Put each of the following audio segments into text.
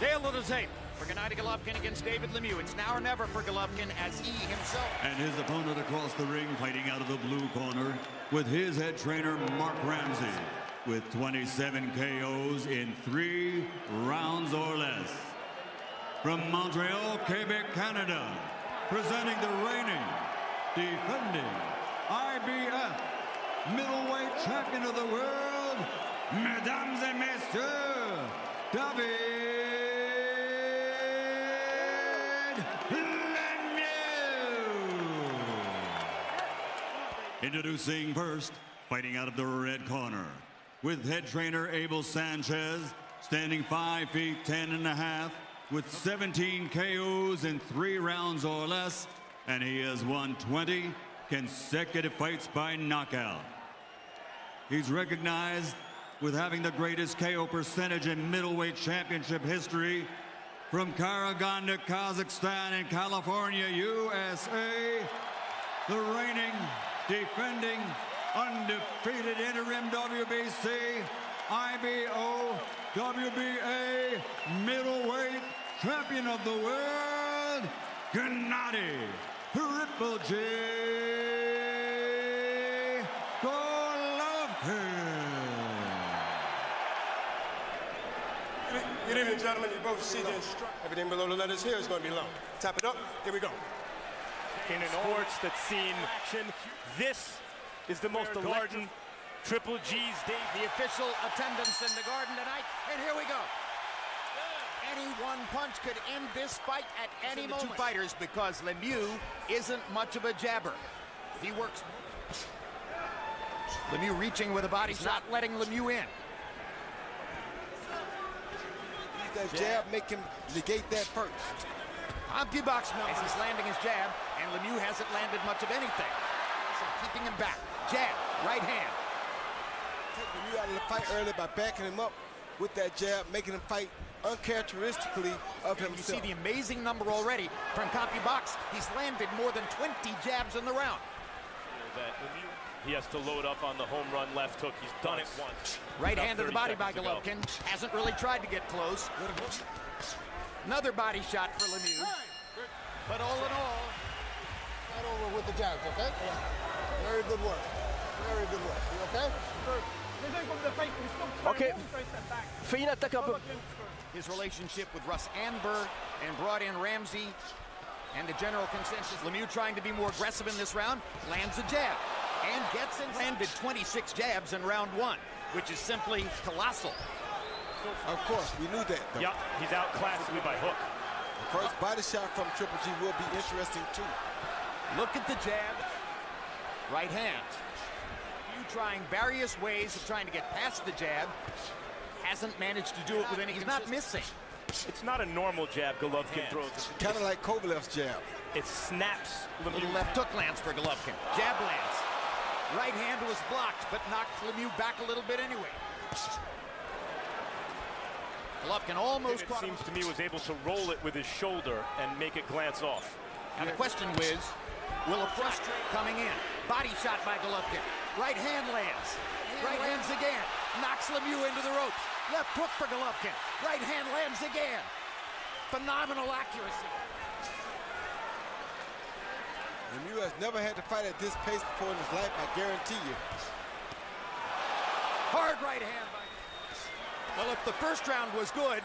Dale tape for Gennady Golovkin against David Lemieux. It's now or never for Golovkin as he himself. And his opponent across the ring fighting out of the blue corner with his head trainer, Marc Ramsay, with 27 KOs in three rounds or less. From Montreal, Quebec, Canada, presenting the reigning, defending IBF middleweight champion of the world, mesdames et messieurs, David Lemieux. Introducing first, fighting out of the red corner, with head trainer Abel Sanchez, standing 5 feet 10 and a half, with 17 KOs in three rounds or less, and he has won 20 consecutive fights by knockout. He's recognized with having the greatest KO percentage in middleweight championship history from Karaganda, Kazakhstan and California, USA, the reigning, defending, undefeated interim WBC, IBO, WBA middleweight champion of the world, Gennady Triple G Golovkin. Good evening, gentlemen. You both see the instruction. Everything below the letters here is going to be low. Tap it up. Here we go. In an sports that's seen action, this is the most electric Triple G's day. The official attendance in the Garden tonight, and here we go. Any one punch could end this fight at any moment. Two fighters because Lemieux isn't much of a jabber. He works. Lemieux reaching with a body He's shot, not letting Lemieux in. That jab, make him negate that first. CompuBox knows as he's landing his jab, and Lemieux hasn't landed much of anything. So keeping him back. Jab, right hand. Take Lemieux out of the fight early by backing him up with that jab, making him fight uncharacteristically of and himself. You see the amazing number already from CompuBox. He's landed more than 20 jabs in the round. He has to load up on the home run left hook. He's done it once. Right hand to the body by Golovkin. Hasn't really tried to get close. Another body shot for Lemieux. But all in all, not over with the jabs, okay? Yeah. Very good work. Very good work. You okay? Ok, fin attaque un peu. His relationship with Russ Anber and brought in Ramsay and the general consensus. Lemieux trying to be more aggressive in this round, lands a jab and gets in. Landed 26 jabs in round one, which is simply colossal. Of course, we knew that. Though. Yeah, he's outclassed me by hook. The first body shot from Triple G will be interesting too. Look at the jab, right hand trying various ways of trying to get past the jab. Hasn't managed to do it with any. He's not missing. It's not a normal jab Golovkin Hands. throws. Kind of like Kovalev's jab. It snaps. Little left hook lands for Golovkin. Jab lands. Right hand was blocked, but knocked Lemieux back a little bit anyway. Golovkin almost it seems to me was able to roll it with his shoulder and make it glance off. Now the question was, will a frustrate coming in? Body shot by Golovkin. Right hand lands. Right hands again. Knocks Lemieux into the ropes. Left hook for Golovkin. Right hand lands again. Phenomenal accuracy. Lemieux has never had to fight at this pace before in his life, I guarantee you. Hard right hand by Well, if the first round was good,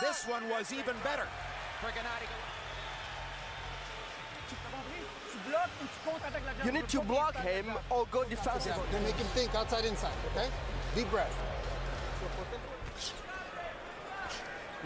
this one was even better for Gennady You need to block him or go defensive. Then make him think outside inside, okay? Deep breath.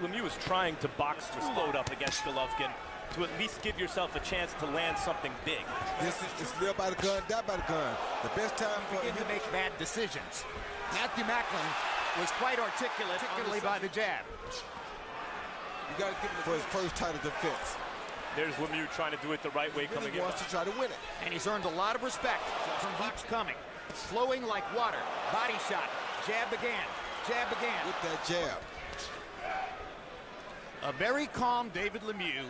Lemieux is trying to box to load up against Golovkin to at least give yourself a chance to land something big. This is it's live by the gun, die by the gun. The best time for him to make bad decisions. Matthew Macklin was quite articulate, particularly by the jab. You got to give him for his first title defense. There's Lemieux trying to do it the right way he really coming wants in. to try to win it. And he's earned a lot of respect from keeps coming. Flowing like water. Body shot. Jab again. Jab again. With that jab. A very calm David Lemieux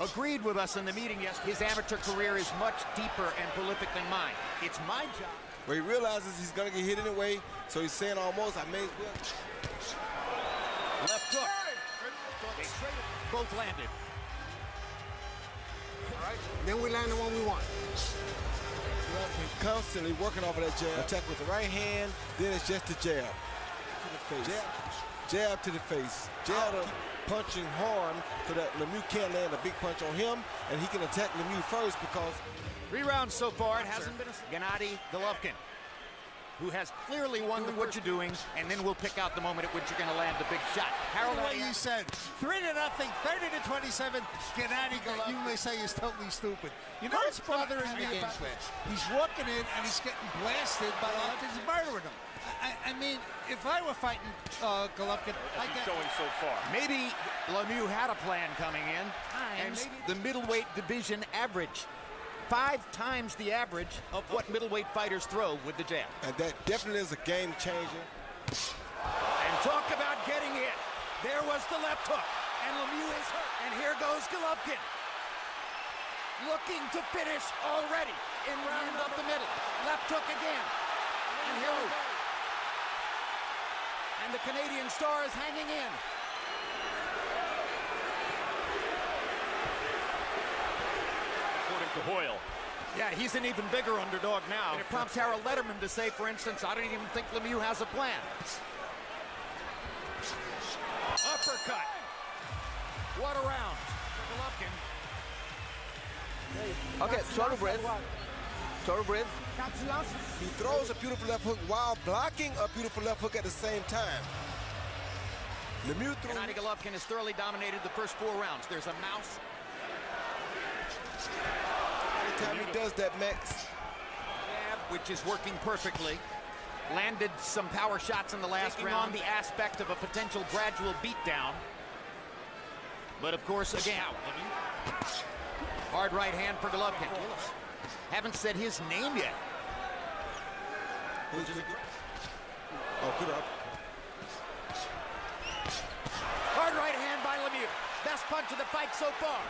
agreed with us in the meeting yesterday. His amateur career is much deeper and prolific than mine. It's my job. Where he realizes he's going to get hit anyway, so he's saying almost, I may as well. Left hook. Both landed. All right? Then we land the one we want. Golovkin constantly working off of that jab. Attack with the right hand, then it's just the jab. To the face. Jab, jab to the face. Jab to punching hard so that Lemieux can't land a big punch on him, and he can attack Lemieux first because Three rounds so far. It hasn't been a Gennady Golovkin, who has clearly won the what you're doing, and then we'll pick out the moment at which you're going to land the big shot. Harold, what you said, three to nothing, 30 to 27. Gennady Golovkin, you may say is totally stupid. You know what's bothering me about He's walking in and he's getting blasted by Golovkin's murdering him. I, I, mean, if I were fighting uh, Golovkin, I'd get... showing so far. Maybe Lemieux had a plan coming in, and the middleweight division average five times the average of what middleweight fighters throw with the jab. And that definitely is a game changer. And talk about getting hit. There was the left hook. And Lemieux is hurt. And here goes Golovkin. Looking to finish already in round up the middle. Left hook again. And here we go. And the Canadian star is hanging in. To Hoyle. Yeah, he's an even bigger underdog now. And it prompts Harold Lederman to say, for instance, I don't even think Lemieux has a plan. Uppercut. What a round. Golovkin. Okay, short breath. Short breath. He throws a beautiful left hook while blocking a beautiful left hook at the same time. Lemieux threw... Gennady Golovkin has thoroughly dominated the first four rounds. There's a mouse time he does that, Max. Which is working perfectly. Landed some power shots in the last Taking round. on the aspect of a potential gradual beatdown. But of course, again, hard right hand for Golovkin. Haven't said his name yet. Oh, good up. Hard right hand by Lemieux. Best punch of the fight so far.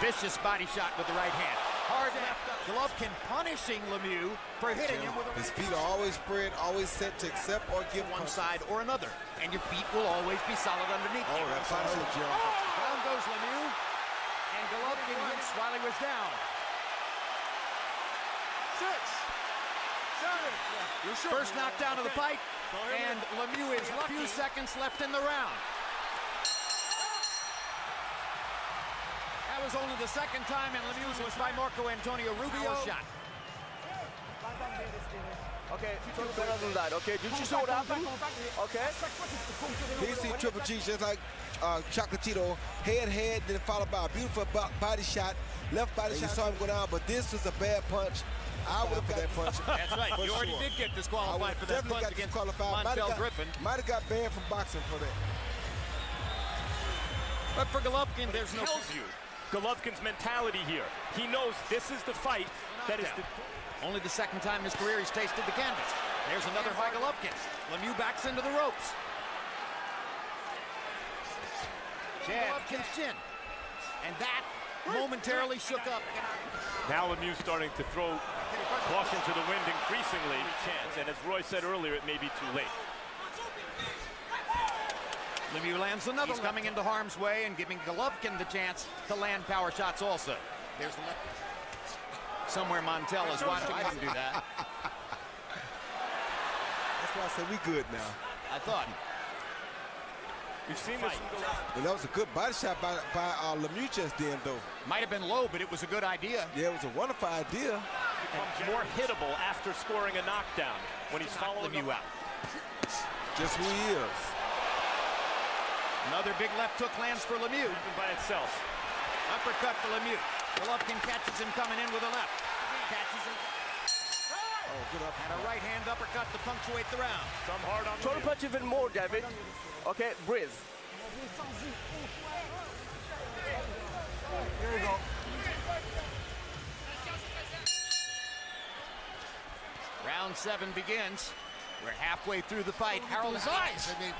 Vicious body shot with the right hand. Hard left Golovkin punishing Lemieux for hitting him with a His feet are always spread, always set to accept or give one side or another. And your feet will always be solid underneath oh, you. That's oh, Jim. Down goes Lemieux. And Golovkin hits while he was down. Six. Seven. First knockdown of the fight. And Lemieux is a few seconds left in the round. That was only the second time, and Lemieux was by Marco Antonio Rubio. shot. Okay, talk better than that. Okay, did you see what happened? Okay. He see Triple G just like uh, Chocolatito, head, head, then followed by a beautiful body shot, left body and shot. You saw him go down, but this was a bad punch. I would have for that punch. That's right. You already did get disqualified for that punch against Montel Griffin. Might have got banned from boxing for that. But for Golovkin, there's no... Tells you Golovkin's mentality here. He knows this is the fight that is the... Only the second time in his career he's tasted the canvas. There's another by Golovkin. Lemieux backs into the ropes. Golovkin's chin. And that momentarily shook up. Now Lemieux starting to throw caution to the wind increasingly. Chance. And as Roy said earlier, it may be too late. Lemieux lands another He's coming into harm's way and giving Golovkin the chance to land power shots also. There's the left. Somewhere Montel is watching him do that. That's why I said we good now. I thought. We've seen this. And that was a good body shot by, by uh, Lemieux just then, though. Might have been low, but it was a good idea. Yeah, it was a wonderful idea. Becomes more hittable after scoring a knockdown when he's following Lemieux out. Just who he is. Another big left hook lands for Lemieux. By itself. Uppercut for Lemieux. Golovkin catches him coming in with a left. Catches him. Oh, good up. And a right hand uppercut to punctuate the round. Some hard on Try to punch even more, David. Okay, breathe. Here we go. Round seven begins. We're halfway through the fight. Harold his eyes. I mean,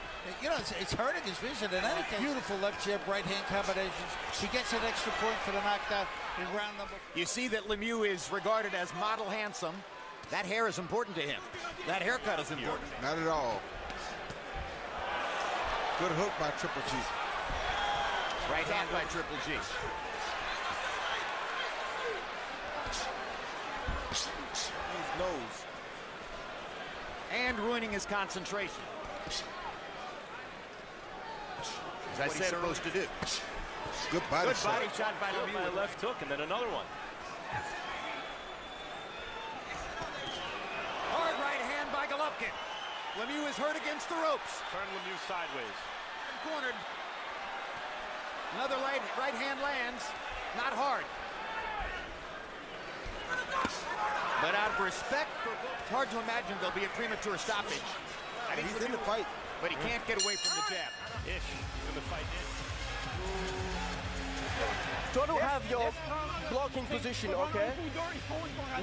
you know, it's, it's hurting his vision. And anything. Beautiful left jab, right hand combinations. He gets an extra point for the knockdown in round number. You see that Lemieux is regarded as model handsome. That hair is important to him. That haircut is important. Not at all. Good hook by Triple G. Right hand by Triple G. His nose. And ruining his concentration. As I said, supposed to do. Good body Good shot. body shot by By Lemieux. a left hook and then another one. Hard right hand by Golovkin. Lemieux is hurt against the ropes. Turn Lemieux sideways. Cornered. Another right, right hand lands. Not hard. But out of respect for it's hard to imagine there'll be a premature stoppage. I think He's in the Lemieux- fight. But he can't get away from the jab. Ish. He's in the fight ish. Try to have your blocking position, okay?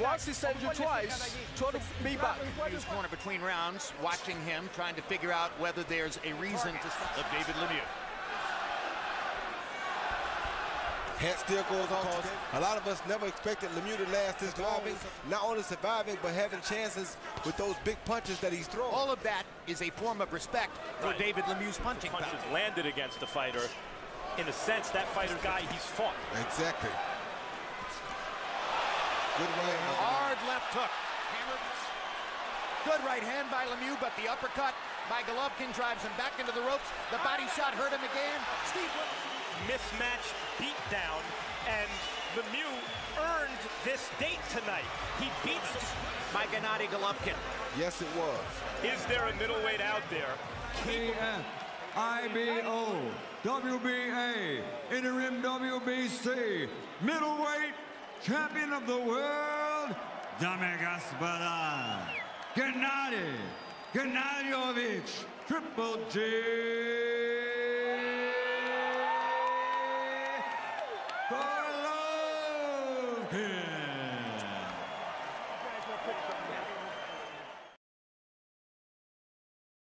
Once he sends you twice, try to be back. Lemieux's corner between rounds, watching him, trying to figure out whether there's a reason to stop of David Lemieux. Head still goes on. A lot of us never expected Lemieux to last this long. Not only surviving, but having chances with those big punches that he's throwing. All of that is a form of respect for Right. David Lemieux's punching power. Punches landed against the fighter. In a sense, that fighter guy he's fought. Exactly. Good right hand. Hard left hook. Hammered. Good right hand by Lemieux, but the uppercut by Golovkin drives him back into the ropes. The body shot hurt him again. Steve Mismatch beatdown, and Lemieux earned this date tonight. He beats by Gennady Golovkin. Yes, it was. Is there a middleweight out there? KF, IBO, WBA, interim WBC, middleweight champion of the world, Dame Gaspada, Gennady Gennadyevich, Triple G. Golovkin.